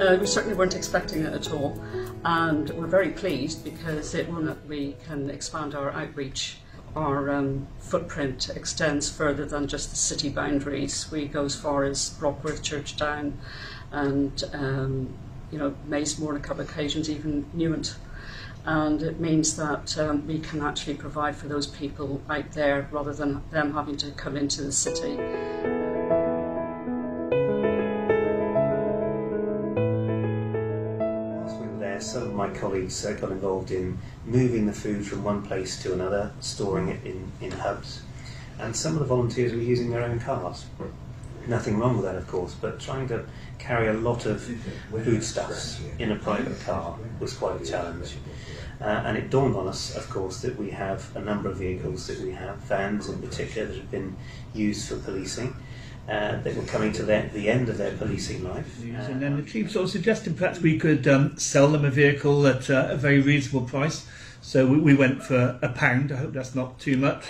we certainly weren't expecting it at all, and we're very pleased because it will we can expand our outreach. Our um, footprint extends further than just the city boundaries. We go as far as Brockworth, Churchdown, and um, you know Maisemore on a couple of occasions, even Newent. And it means that um, we can actually provide for those people out there rather than them having to come into the city. Some of my colleagues uh, got involved in moving the food from one place to another, storing it in, in hubs, and some of the volunteers were using their own cars. Nothing wrong with that, of course, but trying to carry a lot of foodstuffs in a private car was quite a challenge. Uh, and it dawned on us, of course, that we have a number of vehicles that we have, vans in particular, that have been used for policing. Uh, that were coming to their, the end of their policing life. and then the chief sort of suggested perhaps we could um, sell them a vehicle at uh, a very reasonable price. So we, we went for a pound. I hope that's not too much.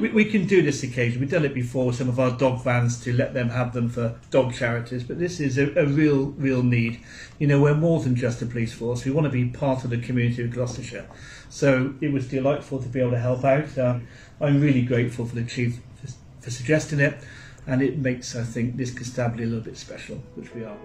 We, we can do this occasionally. We've done it before with some of our dog vans to let them have them for dog charities. But this is a, a real, real need. You know, we're more than just a police force. We want to be part of the community of Gloucestershire. So it was delightful to be able to help out. Um, I'm really grateful for the chief for, for suggesting it and it makes, I think, this constabulary a little bit special, which we are.